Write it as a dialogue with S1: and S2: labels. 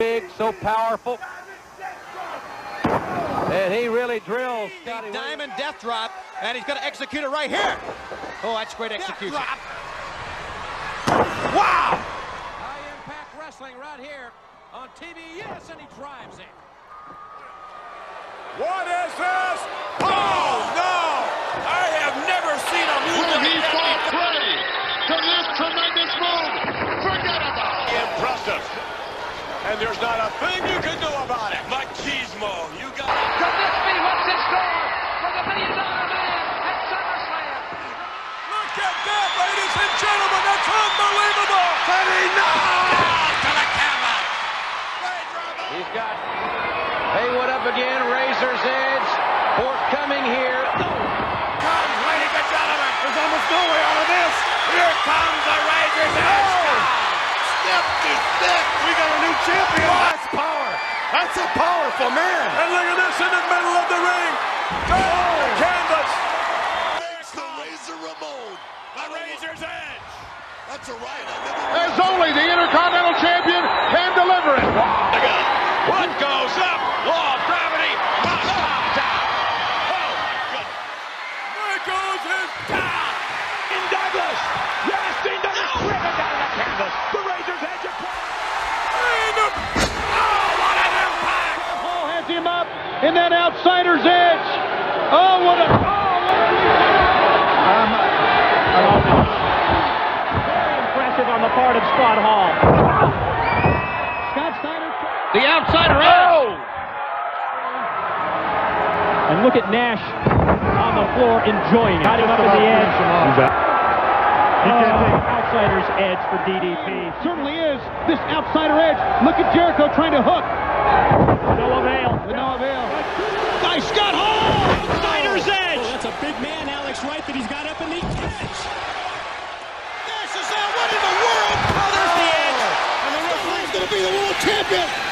S1: big, so powerful. And he really drills.
S2: The
S1: Scotty Williams.
S2: diamond death drop, and he's going to execute it right here. Oh, that's great execution. Wow!
S1: High impact wrestling right here on TBS, and he drives it.
S3: What is this? Oh, no! I have never seen a move
S4: Will he
S3: like
S4: fall
S3: that.
S4: prey to this tremendous move? Forget about it.
S3: Impressive. And there's not a thing you can do about it. Machismo, you got it.
S5: Could this be what's in store for the million dollar man at SummerSlam?
S3: Look at that, ladies and gentlemen. That's unbelievable. And he knocks to the camera.
S1: He's got Haywood up again, Razor's Edge. Forthcoming here.
S3: Comes, ladies and gentlemen. There's almost no way out of this. Here comes the Razor's Edge. Step to step. We got a new champion. That's power. That's a powerful man. And look at this in the middle of the ring. Oh, canvas.
S4: It's the Razor Ramon.
S3: The Razor's Edge.
S4: That's a right.
S6: As only the Intercontinental Champion can deliver it.
S3: What goes up? Law of gravity must come down. Oh my goodness. There goes his down. In Douglas. Yes, Douglas
S6: in that outsider's edge. Oh, what a. Oh, what um,
S7: Very impressive on the part of Scott Hall. Scott Steiner.
S6: The outsider edge. Oh.
S7: And look at Nash on the floor enjoying it. Got him up at the edge. Oh, outsider's edge for DDP.
S6: Certainly is. This outsider edge. Look at Jericho trying to hook.
S7: No avail.
S6: With no avail.
S7: By Scott Hall. Outsider's edge. Oh, that's a big man, Alex Wright, that he's got up in the edge.
S4: Nash is out. What in the world?
S7: Oh, there's the edge.
S4: And the referee's going to be the world champion.